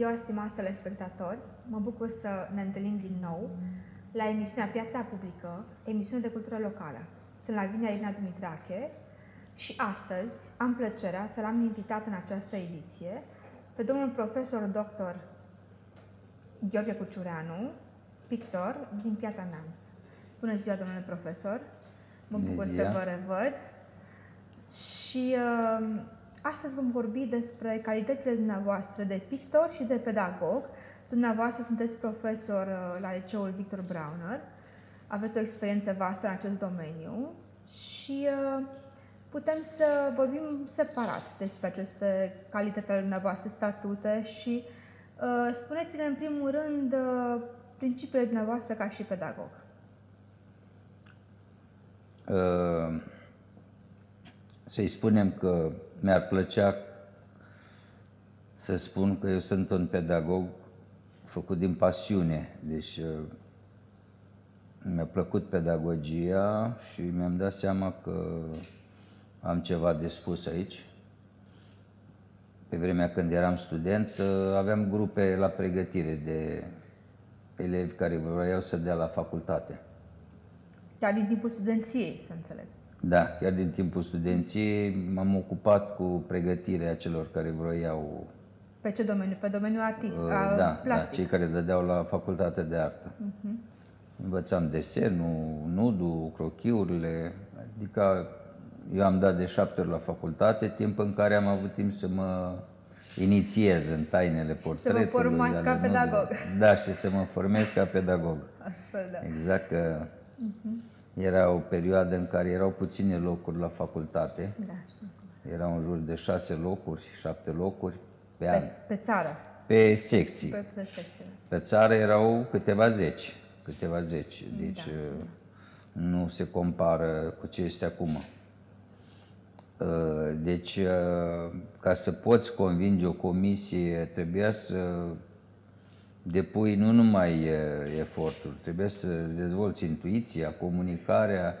ziua, stimați telespectatori! Mă bucur să ne întâlnim din nou la emisiunea Piața Publică, emisiune de cultură locală. Sunt Lavinia Irina Dumitrache și astăzi am plăcerea să l-am invitat în această ediție pe domnul profesor dr. Gheorghe Cuciureanu, pictor din Piatra Neamț. Bună ziua, domnule profesor! Mă bucur să vă revăd și uh, Astăzi vom vorbi despre calitățile dumneavoastră de pictor și de pedagog. Dumneavoastră sunteți profesor uh, la liceul Victor Brauner, aveți o experiență vastă în acest domeniu și uh, putem să vorbim separat despre aceste calități ale dumneavoastră, statute și uh, spuneți-ne în primul rând principiile dumneavoastră ca și pedagog. Uh, să-i spunem că mi-ar plăcea să spun că eu sunt un pedagog făcut din pasiune. Deci uh, mi-a plăcut pedagogia și mi-am dat seama că am ceva de spus aici. Pe vremea când eram student, uh, aveam grupe la pregătire de elevi care vreau să dea la facultate. Dar din timpul studenției, să înțeleg. Da, chiar din timpul studenției m-am ocupat cu pregătirea celor care vroiau... Pe ce domeniu? Pe domeniul artist, uh, a, da, plastic? Da, cei care dădeau la facultatea de artă. Uh-huh. Învățam desenul, nudul, crochiurile, adică eu am dat de șapte ori la facultate, timp în care am avut timp să mă inițiez în tainele portretului. să vă formați ca pedagog. Da, și să mă formez ca pedagog. Astfel, da. Exact că uh-huh. Era o perioadă în care erau puține locuri la facultate. Da, știu. Erau în jur de șase locuri, șapte locuri pe, pe an. Pe țară? Pe secții. Pe, pe secții. Pe țară erau câteva zeci. Câteva zeci. Da, deci da. nu se compară cu ce este acum. Uh, deci, uh, ca să poți convinge o comisie, trebuia să depui nu numai eforturi, trebuie să dezvolți intuiția, comunicarea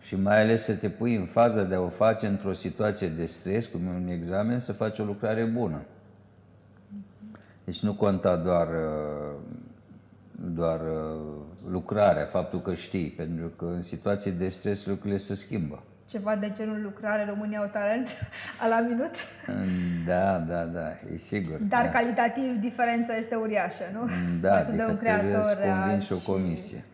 și mai ales să te pui în faza de a o face într-o situație de stres, cum e un examen, să faci o lucrare bună. Deci nu conta doar, doar lucrarea, faptul că știi, pentru că în situații de stres lucrurile se schimbă ceva de genul lucrare România au talent la minut. Da, da, da, e sigur. Dar da. calitativ diferența este uriașă, nu? Da, Față adică de un creator real și o comisie.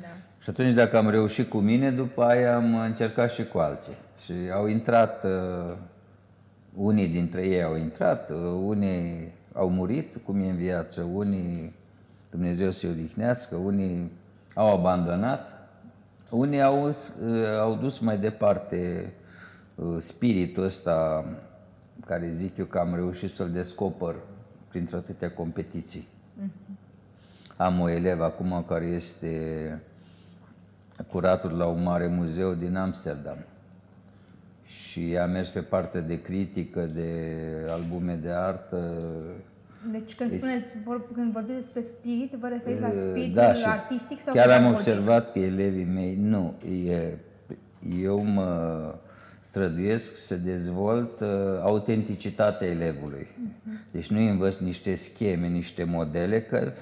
Da. Și atunci dacă am reușit cu mine, după aia am încercat și cu alții. Și au intrat, uh, unii dintre ei au intrat, uh, unii au murit, cum e în viață, unii Dumnezeu să-i odihnească, unii au abandonat, unii au, uh, au dus mai departe uh, spiritul ăsta care zic eu că am reușit să-l descoper printre atâtea competiții. Mm-hmm. Am o elevă acum care este curator la un mare muzeu din Amsterdam și a mers pe partea de critică, de albume de artă, deci când spuneți, când vorbiți despre spirit, vă referiți la spiritul da, artistic sau chiar am observat că elevii mei, nu, e, eu mă străduiesc să dezvolt uh, autenticitatea elevului. Uh-huh. Deci nu învăț niște scheme, niște modele, că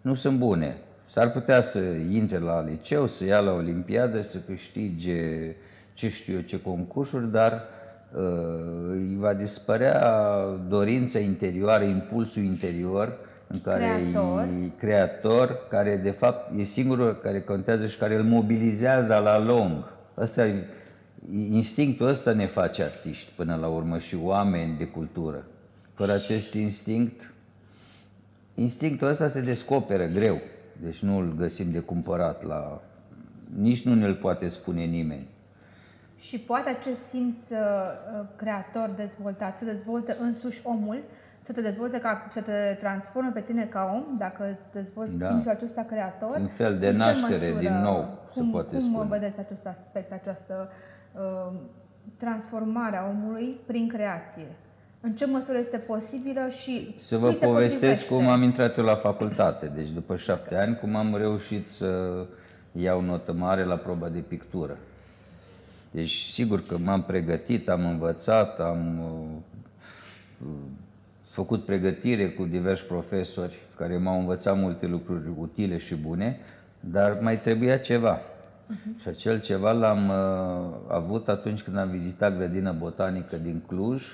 nu sunt bune. S-ar putea să intre la liceu, să ia la olimpiadă, să câștige ce știu eu, ce concursuri, dar Uh, îi va dispărea dorința interioară, impulsul interior în care creator. e creator, care de fapt e singurul care contează și care îl mobilizează la lung. Asta, instinctul ăsta ne face artiști până la urmă și oameni de cultură. Fără acest instinct, instinctul ăsta se descoperă greu, deci nu îl găsim de cumpărat la... Nici nu ne-l poate spune nimeni. Și poate acest simț uh, creator dezvoltat să dezvolte însuși omul, să te dezvolte ca, să te transforme pe tine ca om, dacă îți dezvolți da. simțul acesta creator. Un fel de naștere măsură, din nou, cum, se poate cum spune. Cum vedeți acest aspect, această uh, transformare a omului prin creație? În ce măsură este posibilă și Să vă povestesc cum am intrat eu la facultate. Deci după șapte ani, cum am reușit să iau notă mare la proba de pictură. Deci, sigur că m-am pregătit, am învățat, am uh, făcut pregătire cu diversi profesori care m-au învățat multe lucruri utile și bune, dar mai trebuia ceva. Uh-huh. Și acel ceva l-am uh, avut atunci când am vizitat grădina botanică din Cluj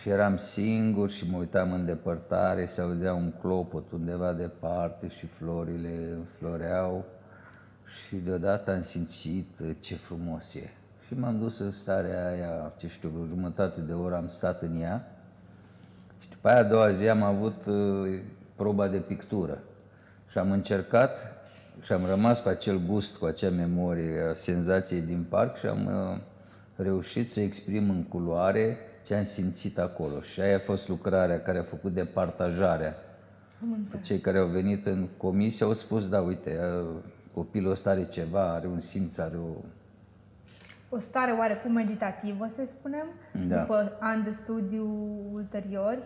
și eram singur și mă uitam în depărtare, se audea un clopot undeva departe și florile floreau și deodată am simțit uh, ce frumos e. Și m-am dus în starea aia, ce știu, o jumătate de oră am stat în ea și după aia a doua zi am avut uh, proba de pictură și am încercat și am rămas cu acel gust, cu acea memorie a senzației din parc și am uh, reușit să exprim în culoare ce am simțit acolo. Și aia a fost lucrarea care a făcut de partajarea. Cei care au venit în comisie au spus, da, uite, uh, copilul ăsta are ceva, are un simț, are o... O stare oarecum meditativă, să spunem, da. după ani de studiu ulteriori.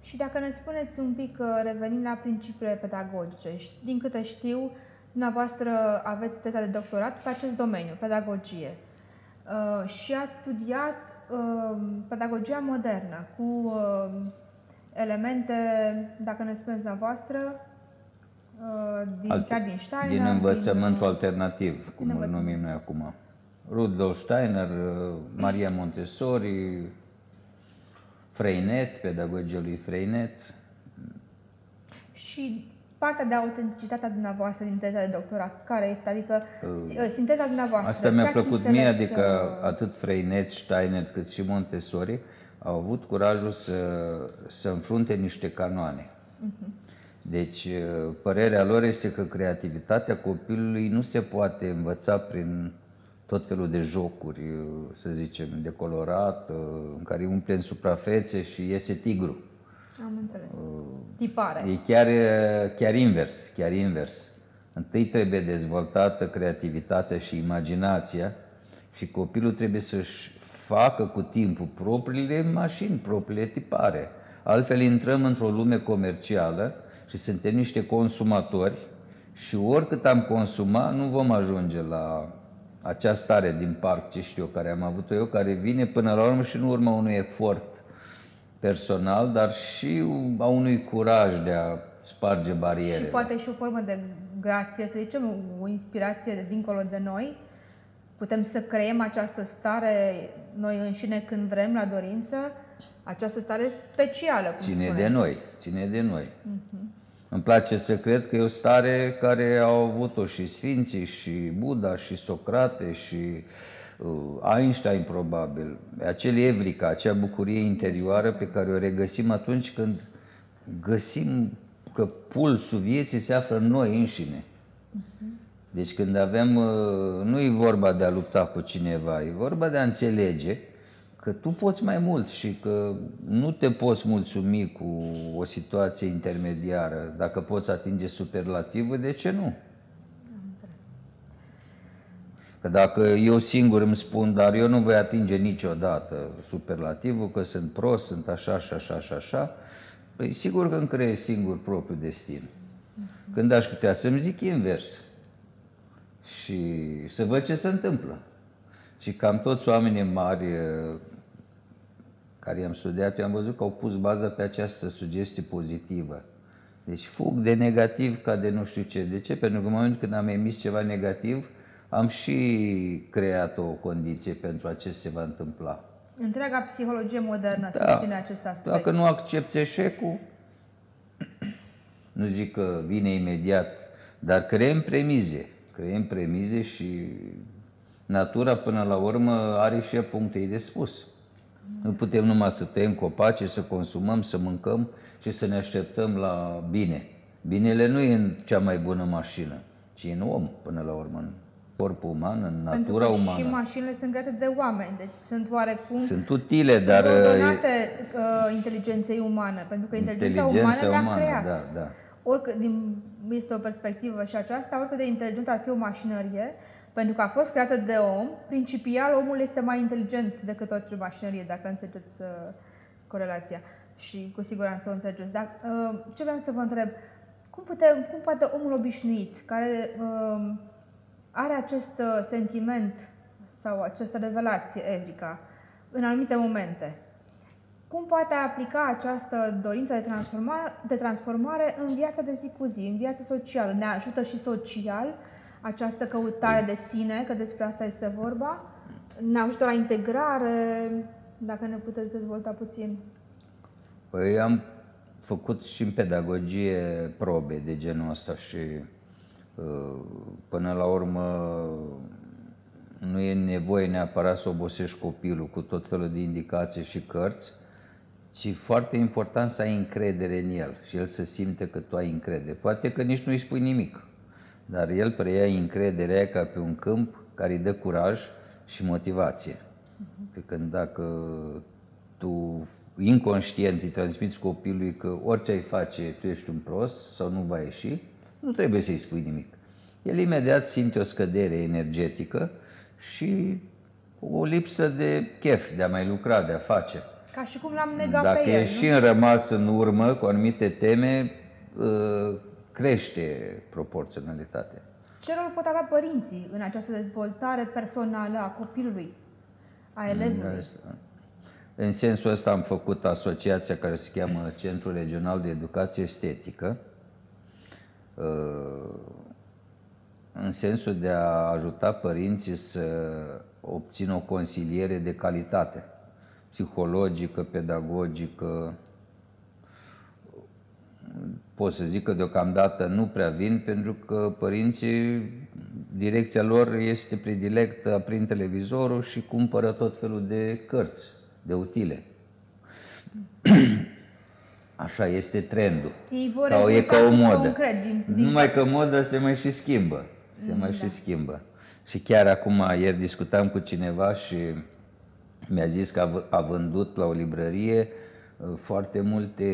Și dacă ne spuneți un pic, uh, revenim la principiile pedagogice, din câte știu, dumneavoastră aveți teza de doctorat pe acest domeniu, pedagogie. Uh, și ați studiat uh, pedagogia modernă cu uh, elemente, dacă ne spuneți dumneavoastră, uh, din, Alt, chiar din Steiner. Din învățământul din, uh, alternativ, cum îl numim noi acum. Rudolf Steiner, uh, Maria Montessori, Freinet, pedagogia lui Freinet. Și partea de autenticitate a dumneavoastră din teza de doctorat, care este? Adică uh, sinteza dumneavoastră. Asta mi-a plăcut mie, adică să... atât Freinet, Steiner cât și Montessori au avut curajul să, să înfrunte niște canoane. Uh-huh. Deci, uh, părerea lor este că creativitatea copilului nu se poate învăța prin tot felul de jocuri, să zicem, de colorat, în care umplem suprafețe și iese tigru. Am înțeles. Tipare. E chiar, chiar invers, chiar invers. Întâi trebuie dezvoltată creativitatea și imaginația și copilul trebuie să-și facă cu timpul propriile mașini, propriile tipare. Altfel intrăm într-o lume comercială și suntem niște consumatori și oricât am consumat, nu vom ajunge la acea stare din parc, ce știu eu, care am avut-o eu, care vine până la urmă și în urma unui efort personal, dar și a unui curaj de a sparge bariere. Și poate și o formă de grație, să zicem, o inspirație de dincolo de noi. Putem să creăm această stare noi înșine când vrem, la dorință, această stare specială, cum Ține spuneți. de noi, ține de noi. Uh-huh. Îmi place să cred că e o stare care au avut-o și Sfinții, și Buddha, și Socrate, și uh, Einstein probabil. Acel evrica, acea bucurie interioară pe care o regăsim atunci când găsim că pulsul vieții se află în noi înșine. Deci când avem, uh, nu e vorba de a lupta cu cineva, e vorba de a înțelege că tu poți mai mult și că nu te poți mulțumi cu o situație intermediară. Dacă poți atinge superlativul, de ce nu? Am înțeles. Că dacă eu singur îmi spun, dar eu nu voi atinge niciodată superlativul, că sunt prost, sunt așa și așa și așa, păi sigur că îmi creez singur propriul destin. Când aș putea să-mi zic invers și să văd ce se întâmplă. Și cam toți oamenii mari care i-am studiat, eu am văzut că au pus baza pe această sugestie pozitivă. Deci fug de negativ ca de nu știu ce. De ce? Pentru că în momentul când am emis ceva negativ, am și creat o condiție pentru ce se va întâmpla. Întreaga psihologie modernă da. susține acest aspect. Dacă nu accepti eșecul, nu zic că vine imediat, dar creăm premize. Creăm premize și natura până la urmă are și puncte de spus. Nu putem numai să tăiem copaci, să consumăm, să mâncăm și să ne așteptăm la bine. Binele nu e în cea mai bună mașină, ci în om, până la urmă, în corpul uman, în natura Pentru că umană. și mașinile sunt create de oameni, deci sunt oarecum... Sunt utile, sunt dar... Sunt uh, inteligenței umane, pentru că inteligența, inteligența umană le-a creat. Da, da. Oricât, din, este o perspectivă și aceasta, oricât de inteligent ar fi o mașinărie, pentru că a fost creată de om, principial omul este mai inteligent decât orice mașinărie, dacă înțelegeți uh, corelația. Și cu siguranță o înțelegeți. Dar uh, ce vreau să vă întreb, cum, putem, cum poate omul obișnuit, care uh, are acest uh, sentiment sau această revelație evrica în anumite momente, Cum poate aplica această dorință de transformare, de transformare în viața de zi cu zi, în viața socială? Ne ajută și social această căutare de sine, că despre asta este vorba? Ne ajută la integrare? Dacă ne puteți dezvolta puțin. Păi am făcut și în pedagogie probe de genul ăsta și uh, până la urmă nu e nevoie neapărat să obosești copilul cu tot felul de indicații și cărți, ci foarte important să ai încredere în el și el să simte că tu ai încredere. Poate că nici nu îi spui nimic, dar el preia încrederea ca pe un câmp care îi dă curaj și motivație. Pe când dacă tu inconștient îi transmiți copilului că orice ai face, tu ești un prost sau nu va ieși, nu trebuie să-i spui nimic. El imediat simte o scădere energetică și o lipsă de chef de a mai lucra, de a face. Ca și cum l-am negat Dacă pe el, ești nu? și în rămas în urmă cu anumite teme, ă, crește proporționalitatea. Ce rol pot avea părinții în această dezvoltare personală a copilului, a elevului? În sensul ăsta am făcut asociația care se cheamă Centrul Regional de Educație Estetică, uh, în sensul de a ajuta părinții să obțină o consiliere de calitate, psihologică, pedagogică. Pot să zic că deocamdată nu prea vin pentru că părinții, direcția lor este predilectă prin televizorul și cumpără tot felul de cărți de utile. Așa este trendul. Ei vor Sau e rezultate ca o modă. concret din, din Numai că moda se mai și schimbă. Se mai și schimbă. Și chiar acum, ieri discutam cu cineva și mi-a zis că a v- a vândut la o librărie uh, foarte multe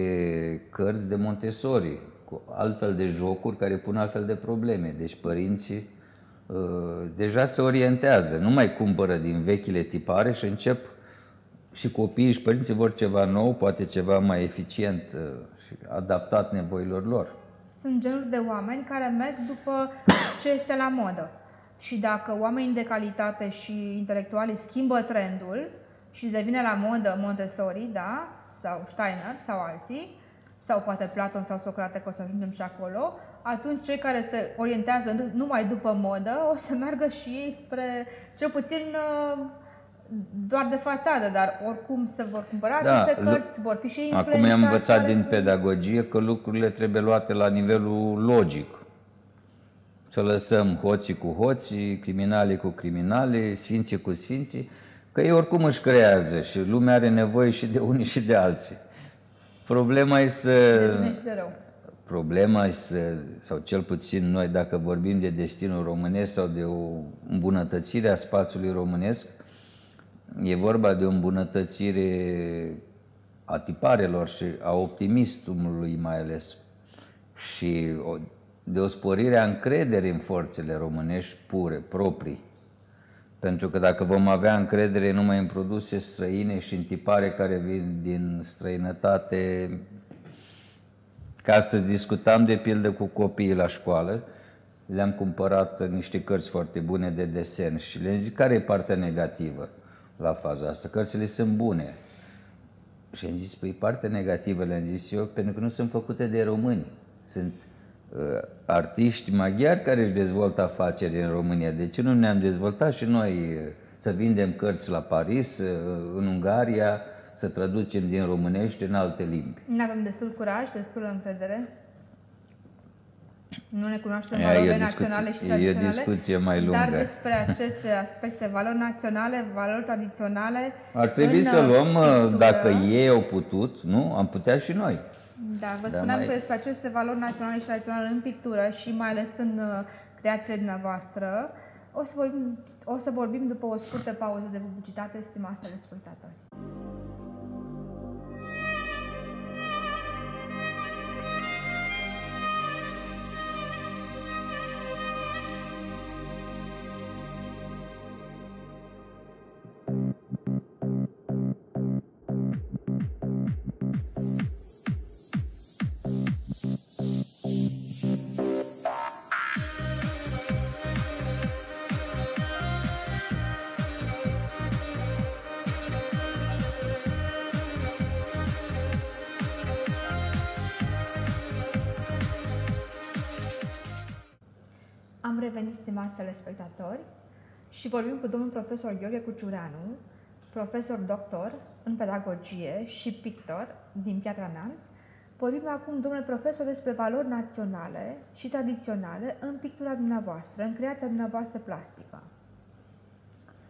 cărți de Montessori, cu altfel de jocuri care pun altfel de probleme. Deci părinții uh, deja se orientează, nu mai cumpără din vechile tipare și încep și copiii și părinții vor ceva nou, poate ceva mai eficient uh, și adaptat nevoilor lor. Sunt genuri de oameni care merg după ce este la modă. Și dacă oamenii de calitate și intelectuali schimbă trendul și devine la modă Montessori, da, sau Steiner sau alții, sau poate Platon sau Socrate, că o să ajungem și acolo, atunci cei care se orientează nu- numai după modă o să meargă și ei spre, cel puțin, uh, doar de fațadă, dar oricum se vor cumpăra Da, aceste lu- cărți, vor fi și ei Acum i-am influențați. învățat ale- din pedagogie că lucrurile trebuie luate la nivelul logic. Să lăsăm hoții cu hoții, criminalii cu criminalii, sfinții cu sfinții, că ei oricum își creează și lumea are nevoie și de unii și de alții. Problema e să... de bine și de rău. Problema e să, sau cel puțin noi, dacă vorbim de destinul românesc sau de o îmbunătățire a spațiului românesc, e vorba de o îmbunătățire a tiparelor și a optimismului mai ales și o, de o sporire a încrederii în forțele românești pure, proprii. Pentru că dacă vom avea încredere numai în produse străine și în tipare care vin din străinătate, Că astăzi discutam de pildă cu copiii la școală, le-am cumpărat niște cărți foarte bune de desen și le-am zis care e partea negativă la faza asta. Cărțile sunt bune. Și am zis, păi partea negativă, le-am zis eu, pentru că nu sunt făcute de români. Sunt uh, artiști maghiari care își dezvoltă afaceri în România. De ce nu ne-am dezvoltat și noi uh, să vindem cărți la Paris, uh, în Ungaria, să traducem din românești în alte limbi? Nu avem destul curaj, destul încredere. Nu ne cunoaștem E, e o valorile discuție- naționale și e o tradiționale. discuție mai Dar lungă. despre aceste aspecte, valori naționale, valori tradiționale. Ar trebui în, să uh, luăm, uh, pictură. dacă ei au putut, nu? Am putea și noi. Da, vă Da, spuneam mai- că despre aceste valori naționale și tradiționale în pictură și mai ales în uh, creațiile dumneavoastră, o să vorbim, o să vorbim după o scurtă pauză de publicitate, stimați telespectatori. Am revenit, stimați telespectatori, și vorbim cu domnul profesor Gheorghe Cuciureanu, profesor doctor în pedagogie și pictor din Piatra Neamț. Vorbim acum, domnule profesor, despre valori naționale și tradiționale în pictura dumneavoastră, în creația dumneavoastră plastică.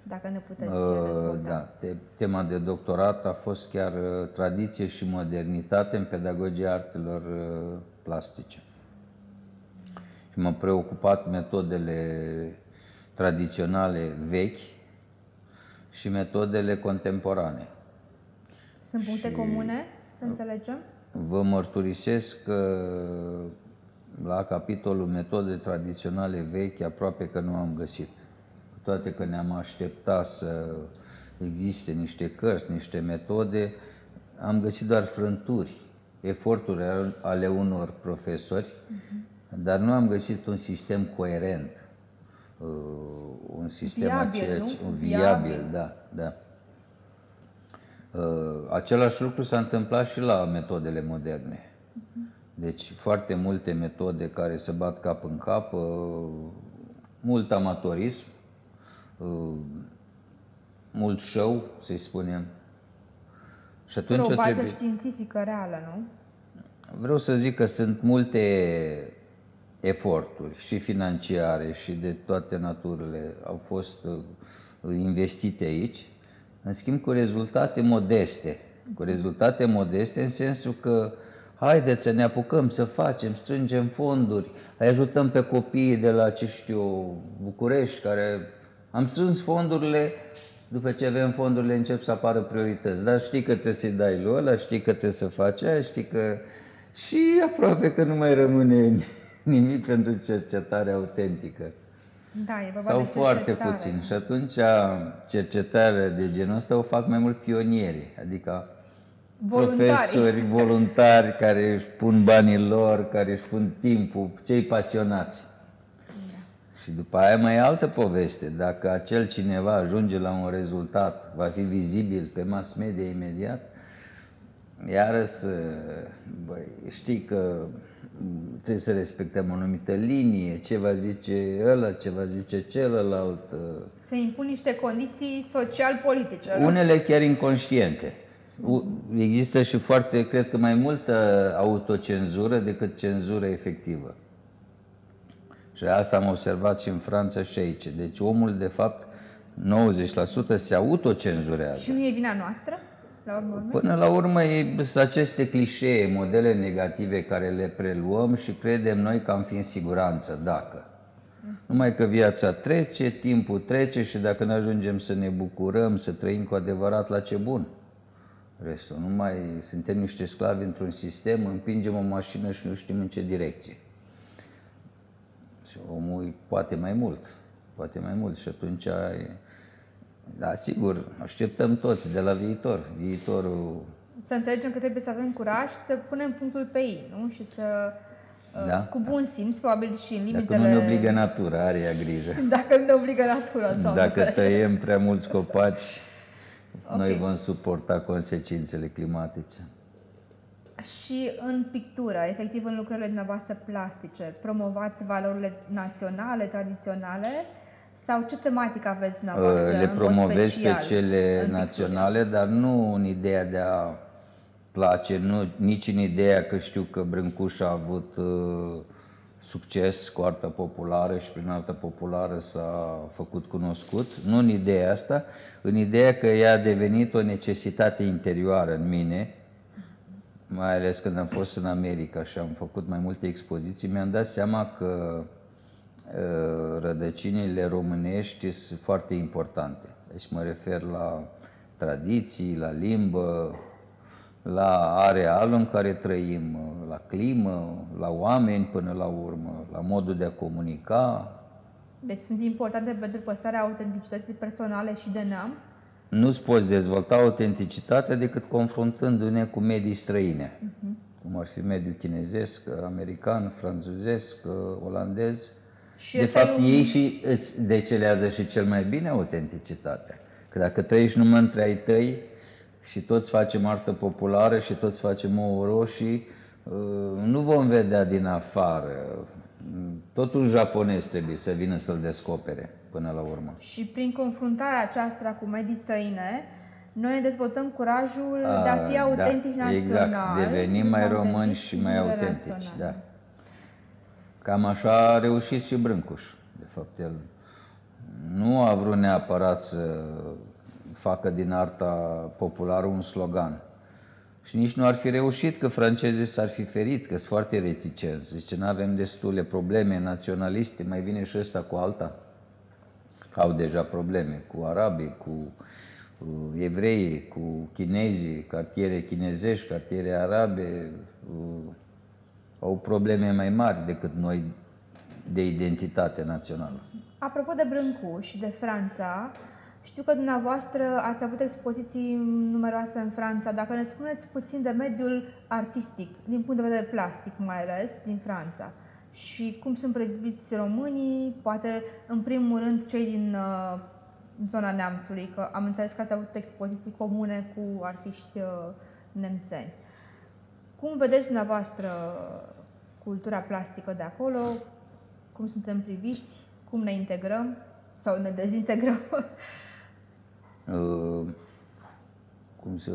Dacă ne puteți uh, dezvolta. Da, tema de doctorat a fost chiar uh, tradiție și modernitate în pedagogia artelor uh, plastice. Și m-a preocupat metodele tradiționale vechi și metodele contemporane. Sunt puncte și comune, să înțelegem? Vă mărturisesc că la capitolul metode tradiționale vechi aproape că nu am găsit. Cu toate că ne-am așteptat să existe niște cărți, niște metode, am găsit doar frânturi, eforturi ale unor profesori, uh-huh. Dar nu am găsit un sistem coerent uh, un sistem viabil, aceea, nu? un viabil, viabil, da, da. Uh, același lucru s-a întâmplat și la metodele moderne. Uh-huh. Deci foarte multe metode care se bat cap în cap, uh, mult amatorism, uh, mult show, să-i spunem. Și atunci o bază trebuie... științifică reală, nu? Vreau să zic că sunt multe eforturi și financiare și de toate naturile au fost uh, investite aici, în schimb cu rezultate modeste. Cu rezultate modeste în sensul că haideți să ne apucăm să facem, strângem fonduri, îi ajutăm pe copiii de la, ce știu, București, care am strâns fondurile, după ce avem fondurile încep să apară priorități. Dar știi că trebuie să-i dai lui ăla, știi că trebuie să faci aia, știi că... Și aproape că nu mai rămâne nimic pentru cercetare autentică. Da, e vorba Sau de foarte puțin. Și atunci cercetarea de genul ăsta o fac mai mult pionieri, adică voluntari. profesori, voluntari care își pun banii lor, care își pun timpul, cei pasionați. Da. Și după aia mai e altă poveste. Dacă acel cineva ajunge la un rezultat, va fi vizibil pe mass media imediat, iară să, băi, știi că trebuie să respectăm o anumită linie, ce va zice ăla, ce va zice celălalt. Se impun niște condiții social-politice. Unele chiar inconștiente. Există și foarte, cred că mai multă autocenzură decât cenzură efectivă. Și asta am observat și în Franța și aici. Deci omul, de fapt, 90% se autocenzurează. Și nu e vina noastră? La urmă Până la urmă sunt aceste clișee, modele negative care le preluăm și credem noi că am fi în siguranță dacă. Numai că viața trece, timpul trece și dacă nu ajungem să ne bucurăm, să trăim cu adevărat la ce bun. Restul, nu mai suntem niște sclavi într-un sistem, împingem o mașină și nu știm în ce direcție. Și omul poate mai mult, poate mai mult și atunci da, sigur, așteptăm toți de la viitor. Viitorul... Să înțelegem că trebuie să avem curaj să punem punctul pe ei, nu? Și să uh, da. cu bun simț, probabil și în limitele... Dacă nu ne obligă natura, are ea grijă. Dacă nu ne obligă natura, doamne Dacă ferește. tăiem prea mulți copaci, okay. noi vom suporta consecințele climatice. Și în pictură, efectiv în lucrările dumneavoastră plastice, promovați valorile naționale, tradiționale, sau ce tematică aveți dumneavoastră Le promovez pe cele naționale, pictură? dar nu în ideea de a place, nu, nici în ideea că știu că Brâncuș a avut uh, succes cu arta populară și prin arta populară s-a făcut cunoscut. Nu în ideea asta, în ideea că ea a devenit o necesitate interioară în mine, mai ales când am fost în America și am făcut mai multe expoziții, mi-am dat seama că Uh, rădăcinile românești sunt foarte importante. Deci mă refer la tradiții, la limbă, la areal în care trăim, la climă, la oameni până la urmă, la modul de a comunica. Deci sunt importante pentru păstrarea autenticității personale și de neam? Nu-ți poți dezvolta autenticitatea decât confruntându-ne cu medii străine, uh-huh. cum ar fi mediul chinezesc, american, franțuzesc, olandez, și de fapt, un... ei și îți decelează și cel mai bine autenticitatea. Că dacă trăiești numai între ai tăi și toți facem artă populară și toți facem ouă roșii, uh, nu vom vedea din afară totul japonez trebuie să vină să-l descopere până la urmă. Și prin confruntarea aceasta cu medii străine, noi ne dezvoltăm curajul a, de a fi autentici da, național. Exact, devenim mai români și mai autentici. Da. Cam așa a reușit și Brâncuș. De fapt, el nu a vrut neapărat să facă din arta populară un slogan. Și nici nu ar fi reușit că francezii s-ar fi ferit, că sunt foarte reticenți. Zice, nu avem destule probleme naționaliste, mai vine și ăsta cu alta. Au deja probleme cu arabii, cu evreii, cu chinezii, cartiere chinezești, cartiere arabe, au probleme mai mari decât noi de identitate națională. Apropo de Brâncu și de Franța, știu că dumneavoastră ați avut expoziții numeroase în Franța. Dacă ne spuneți puțin de mediul artistic, din punct de vedere plastic mai ales, din Franța, și cum sunt priviți românii, poate în primul rând cei din uh, zona neamțului, că am înțeles că ați avut expoziții comune cu artiști uh, nemțeni. Cum vedeți dumneavoastră cultura plastică de acolo? Cum suntem priviți? Cum ne integrăm sau ne dezintegrăm? Uh, cum să...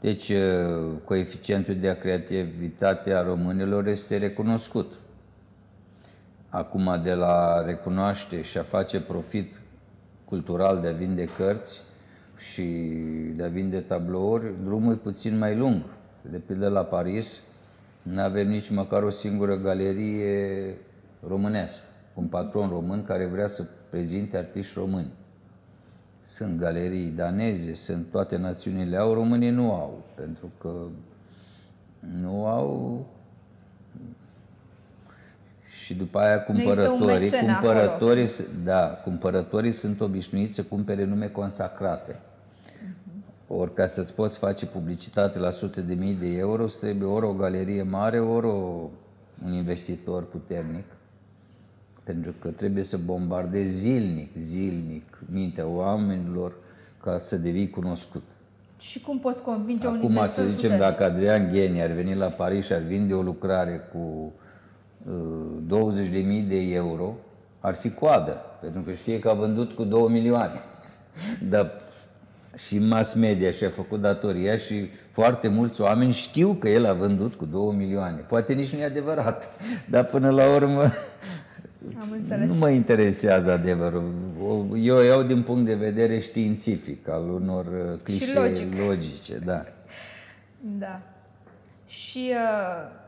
Deci, uh, coeficientul de creativitate a românilor este recunoscut. Acum, de la recunoaște și a face profit cultural de a vinde cărți și de a vinde tablouri, drumul e puțin mai lung. De pildă la Paris, nu avem nici măcar o singură galerie românească, un patron român care vrea să prezinte artiști români. Sunt galerii daneze, sunt toate națiunile au, românii nu au, pentru că nu au și după aia cumpărătorii, cumpărătorii, da, cumpărătorii sunt obișnuiți să cumpere nume consacrate. Uh-huh. Ori ca să-ți poți face publicitate la sute de mii de euro, îți trebuie ori o galerie mare, ori o, un investitor puternic. Pentru că trebuie să bombardezi zilnic, zilnic mintea oamenilor ca să devii cunoscut. Și cum poți convinge Acum, un investor să zicem, puternic? dacă Adrian Gheni ar veni la Paris și ar vinde o lucrare cu 20.000 de euro, ar fi coadă, pentru că știe că a vândut cu 2 milioane. Dar și mass media și-a făcut datoria și foarte mulți oameni știu că el a vândut cu 2 milioane. Poate nici nu e adevărat, dar până la urmă Am înțeles. nu mă interesează adevărul. Eu iau din punct de vedere științific, al unor uh, clișee logice. Da. Da. Și uh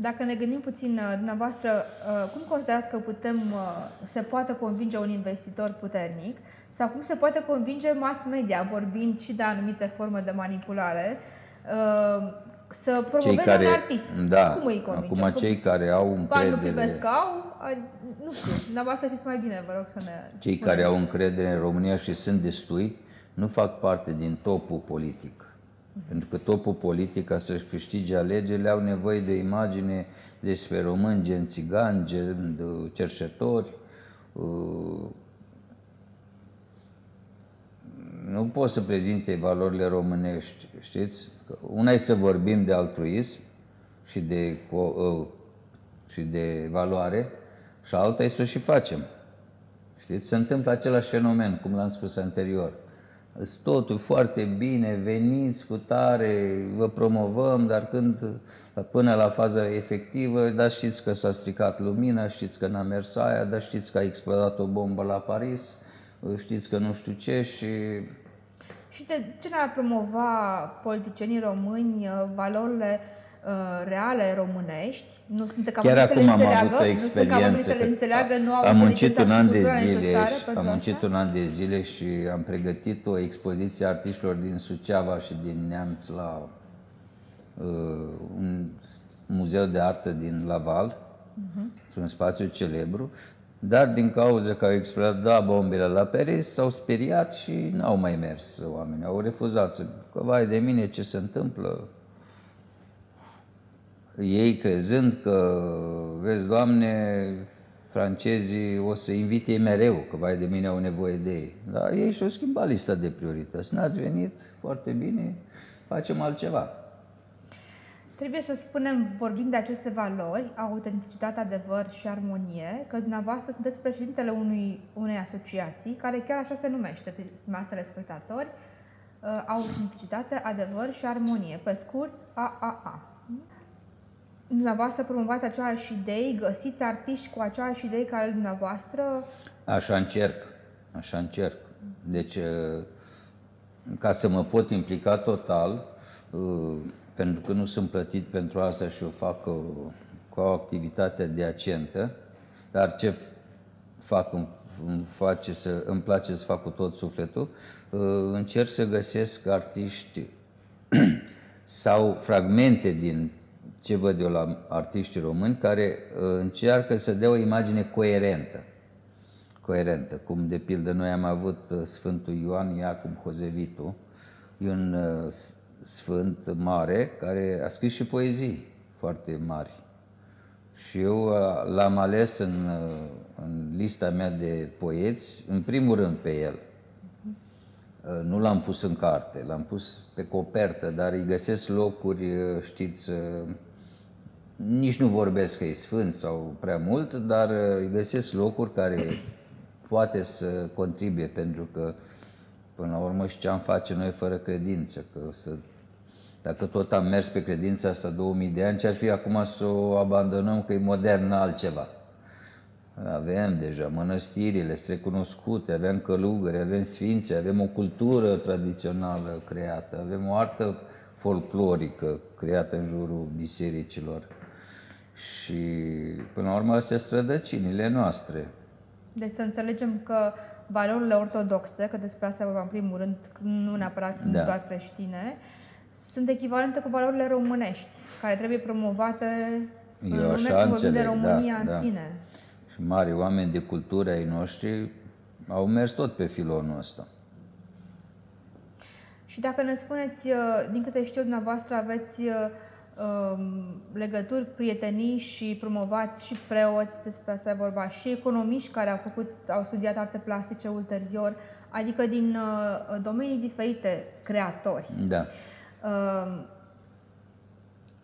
dacă ne gândim puțin, uh, dumneavoastră, uh, cum considerați că putem, uh, se poate convinge un investitor puternic sau cum se poate convinge mass media, vorbind și de anumite forme de manipulare, să promoveze cei care, un artist? Da, cum îi convinge? Acum cei care au încredere... Bani nu privesc au, nu știu, dumneavoastră știți mai bine, vă rog să ne Cei spuneți. care au încredere în România și sunt destui, nu fac parte din topul politic pentru că topul politic, ca să-și câștige alegerile, au nevoie de imagine despre români, gen țigani, gen cerșetori. Uh, nu pot să prezinte valorile românești, știți? Una e să vorbim de altruism și de, uh, și de valoare și alta e să o și facem. Știți? Se întâmplă același fenomen, cum l-am spus anterior totul foarte bine, veniți cu tare, vă promovăm, dar când până la faza efectivă, dar știți că s-a stricat lumina, știți că n-a mers aia, dar știți că a explodat o bombă la Paris, știți că nu știu ce și... Și de ce n-ar promova politicienii români uh, valorile Uh, reale românești, nu sunt capabili să le înțeleagă, am avut o nu sunt să le înțeleagă, nu au am muncit un an de zile, am muncit un an de zile și am pregătit o expoziție a artiștilor din Suceava și din Neamț la uh, un muzeu de artă din Laval, uh-huh. un spațiu celebru, dar din cauza că au explodat bombele la Paris, s-au speriat și n-au mai mers oamenii, au refuzat să, că vai de mine ce se întâmplă, ei crezând că, vezi, Doamne, francezii o să invite mereu, că vai de mine au nevoie de ei. Dar ei și-au schimbat lista de priorități. N-ați venit, foarte bine, facem altceva. Trebuie să spunem, vorbind de aceste valori, autenticitate, adevăr și armonie, că dumneavoastră sunteți președintele unui, unei asociații, care chiar așa se numește, stimați telespectatori, uh, autenticitate, adevăr și armonie, pe scurt AAA. Dumneavoastră promovați aceleași idei, găsiți artiști cu aceleași idei ca ale dumneavoastră? Așa încerc, așa încerc. Deci, uh, ca să mă pot implica total, uh, pentru că nu sunt plătit pentru asta și o fac o, cu o activitate adiacentă, dar ce fac îmi, îmi, face să, îmi place să fac cu tot sufletul, uh, încerc să găsesc artiști sau fragmente din ce văd eu la artiști români care uh, încearcă să dea o imagine coerentă. Coerentă, cum de pildă noi am avut uh, Sfântul Ioan Iacub Hozevitu, e un sfânt mare care a scris și poezii foarte mari. Și eu uh, l-am ales în, uh, în lista mea de poeți, în primul rând pe el. Uh, nu l-am pus în carte, l-am pus pe copertă, dar îi găsesc locuri, știți, nici nu vorbesc că e sfânt sau prea mult, dar îi găsesc locuri care poate să contribuie, pentru că până la urmă și ce am face noi fără credință, că să dacă tot am mers pe credința asta 2000 de ani, ce-ar fi acum să o abandonăm că e modern altceva? Avem deja mănăstirile sunt recunoscute, avem călugări, avem sfințe, avem o cultură tradițională creată, avem o artă folclorică creată în jurul bisericilor. Și până la urmă astea sunt rădăcinile noastre. Deci să înțelegem că valorile ortodoxe, că despre asta vorba în primul rând, nu neapărat da. doar creștine, sunt echivalente cu valorile românești, care trebuie promovate Eu în așa înțeleg, de România da, în da. sine. Și mari oameni de cultură ai noștri au mers tot pe filonul ăsta. Și dacă ne spuneți, uh, din câte știu dumneavoastră, aveți uh, um, legături, prietenii și promovați și preoți, despre asta e vorba, și economiști care au, făcut, au studiat arte plastice ulterior, adică din uh, domenii diferite, creatori. Da. Ehm,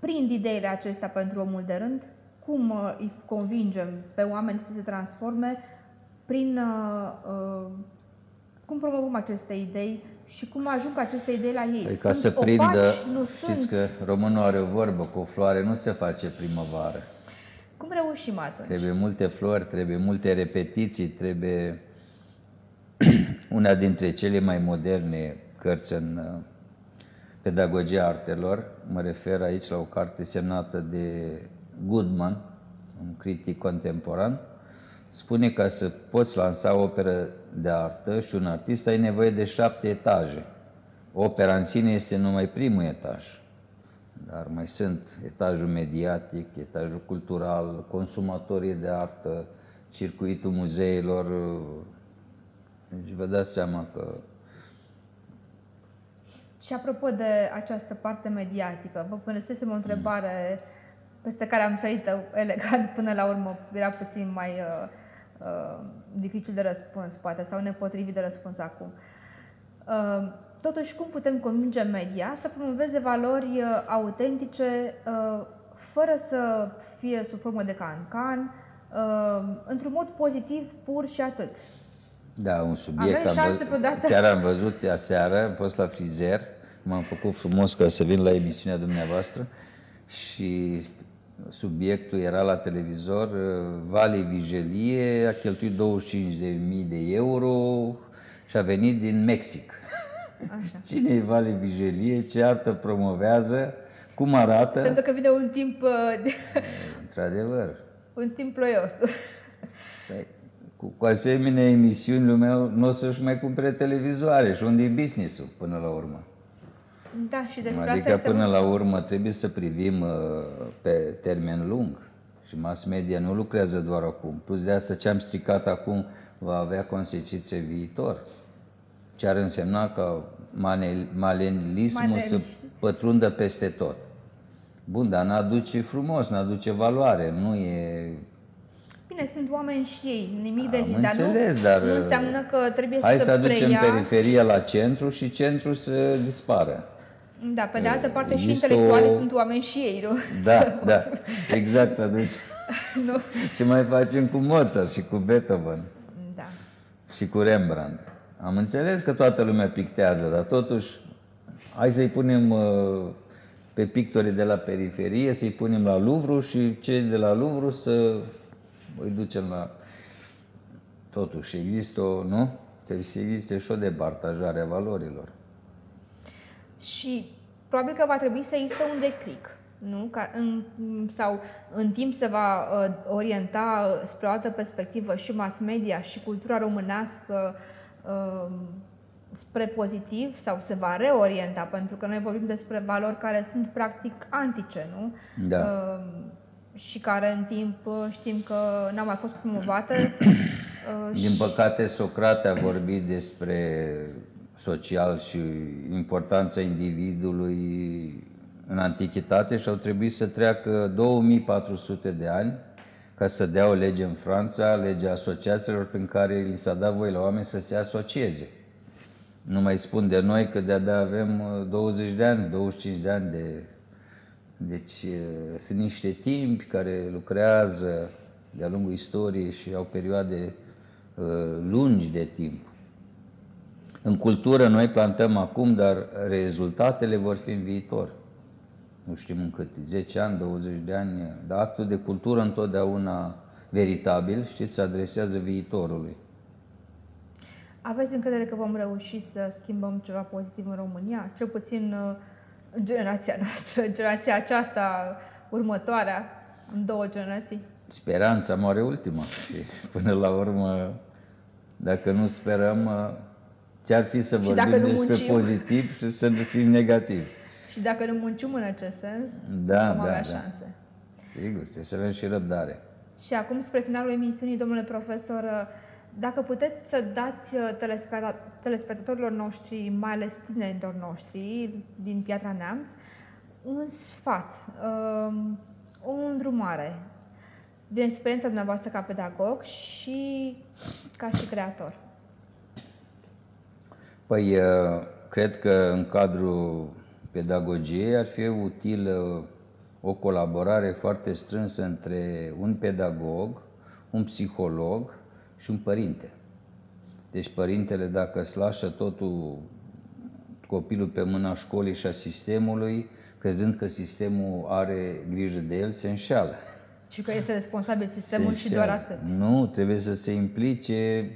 prind ideile acestea pentru omul de rând, cum uh, îi convingem pe oameni să se transforme prin uh, uh, cum promovăm aceste idei și cum ajung aceste idei la ei. Păi ca să opaci, prindă, nu știți sunt... că românul are o vorbă, cu o floare nu se face primăvară. Cum reușim atunci? Trebuie multe flori, trebuie multe repetiții, trebuie una dintre cele mai moderne cărți în Pedagogia artelor, mă refer aici la o carte semnată de Goodman, un critic contemporan, spune că să poți lansa o operă de artă și un artist ai nevoie de șapte etaje. Opera în sine este numai primul etaj, dar mai sunt etajul mediatic, etajul cultural, consumatorii de artă, circuitul muzeilor. Deci vă dați seama că și apropo de această parte mediatică, vă punesesem o întrebare peste care am trăit elegant până la urmă, era puțin mai uh, uh, dificil de răspuns, poate, sau nepotrivit de răspuns acum. Uh, totuși, cum putem convinge media să promoveze valori uh, autentice uh, fără să fie sub formă de cancan, uh, într-un mod pozitiv, pur și atât? Da, un subiect. Avem șanse am văzut, Chiar am văzut aseară, am fost la frizer, m-am făcut frumos ca să vin la emisiunea dumneavoastră și subiectul era la televizor, Vali Vigelie a cheltuit 25.000 de euro și a venit din Mexic. Așa. Cine e Vali Vigelie? Ce artă promovează? Cum arată? Pentru că vine un timp... Uh, într-adevăr. Un timp ploios. Păi, cu, cu asemenea emisiuni, lumea nu o să-și mai cumpere televizoare și unde e business-ul până la urmă. Da, și despre adică asta până la urmă trebuie să privim uh, pe termen lung și mass media nu lucrează doar acum. Plus de asta ce am stricat acum va avea consecințe viitor. Ce ar însemna ca malenismul să pătrundă peste tot. Bun, dar n-aduce frumos, n-aduce valoare, nu e Bine, sunt oameni și ei, nimic de zis, dar, înțeles, nu, dar nu înseamnă că trebuie hai să să aducem preia... periferia la centru și centru să dispară. Da, pe de altă parte și Există intelectualii o- sunt oameni și ei, nu? Da, da, exact atunci. nu? Ce mai facem cu Mozart și cu Beethoven Da. și cu Rembrandt? Am înțeles că toată lumea pictează, dar totuși hai să-i punem uh, pe pictorii de la periferie, să-i punem la Louvre și cei de la Louvre să îi ducem la... Totuși există o, nu? Trebuie să existe și o departajare a valorilor. Și probabil că va trebui să existe un declic, nu? Ca în, sau în timp se va uh, orienta uh, spre o altă perspectivă și mass media și cultura românească uh, spre pozitiv sau se va reorienta, pentru că noi vorbim despre valori care sunt practic antice, nu? Da. Uh, și care în timp uh, știm că n-au mai fost promovate. uh, Din păcate, Socrate a vorbit despre social și importanța individului în antichitate și au trebuit să treacă 2400 de ani ca să dea o lege în Franța, legea asociațiilor, prin care li s-a dat voie la oameni să se asocieze. Nu mai spun de noi că de-abia avem uh, 20 de ani, 25 de ani de... Deci uh, sunt niște timpi care lucrează de-a lungul istoriei și au perioade uh, lungi de timp. În cultură noi plantăm acum, dar rezultatele vor fi în viitor. Nu știm în cât, 10 ani, 20 de ani, dar actul de cultură întotdeauna veritabil, știți, se adresează viitorului. Aveți încredere că vom reuși să schimbăm ceva pozitiv în România? Cel puțin uh, în generația noastră, generația aceasta, următoarea, în două generații? Speranța moare ultima și până la urmă, dacă nu sperăm, ce-ar fi să Și dacă vorbim nu despre muncim? pozitiv și să nu fim negativ. Și dacă nu muncim în acest sens, Da, vom da, avea da. șanse. Sigur, trebuie să avem și răbdare. Și acum, spre finalul emisiunii, domnule profesor, uh, dacă puteți să dați uh, telespecta- telespectatorilor noștri, mai ales tinerilor noștri din Piatra Neamț, un sfat, um, o îndrumare din experiența dumneavoastră ca pedagog și ca și creator. Păi, uh, cred că în cadrul pedagogiei ar fi utilă o colaborare foarte strânsă între un pedagog, un psiholog și un părinte. Deci părintele, dacă îți lasă totul copilul pe mâna școlii și a sistemului, crezând că sistemul are grijă de el, se înșeală. Și că este responsabil sistemul Se și doar înșeală. atât. Nu, trebuie să se implice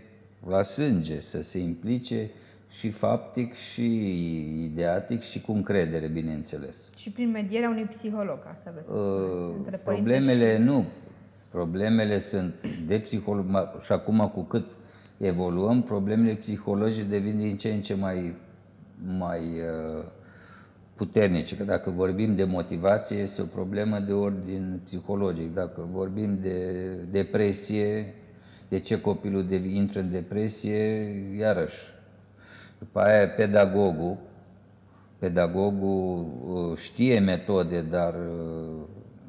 la sânge, să se implice și faptic, și ideatic, și cu încredere, bineînțeles. Și prin medierea unui psiholog, asta vreți să spuneți, între părinte Problemele și... nu. Problemele sunt de psiholog și acum cu cât evoluăm, problemele psihologice devin din ce în ce mai, mai uh, puternice. Că dacă vorbim de motivație, este o problemă de ordin psihologic. Dacă vorbim de depresie, de ce copilul de, intră în depresie, iarăși. După aia pedagogul, pedagogul uh, știe metode, dar uh,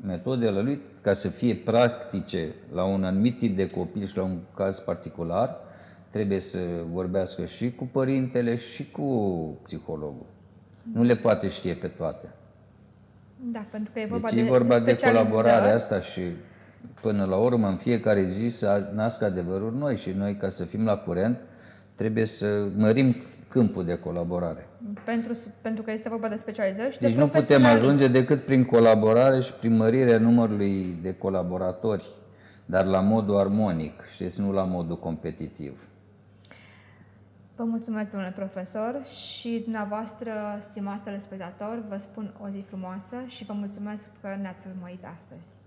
metodele lui, ca să fie practice la un anumit tip de copil și la un caz particular, trebuie să vorbească și cu părintele și cu psihologul. Nu le poate știe pe toate. Da, pentru că e vorba Deci de e vorba de specializări. colaborare asta și până la urmă, în fiecare zi să nască adevăruri noi și noi, ca să fim la curent, trebuie să mărim câmpul de colaborare. Pentru, pentru că este vorba de specializări și Deci de nu putem profesionalism. ajunge decât prin colaborare și prin mărirea numărului de colaboratori, dar la modul armonic, știți, nu la modul competitiv. Vă mulțumesc, domnule profesor, și dumneavoastră, stimați telespectatori, vă spun o zi frumoasă și vă mulțumesc că ne-ați urmărit astăzi.